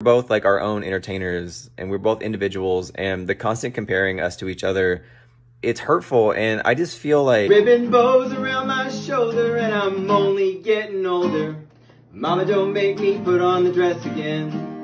We're both like our own entertainers and we're both individuals and the constant comparing us to each other it's hurtful and i just feel like ribbon bows around my shoulder and i'm only getting older. Mama don't make me put on the dress again.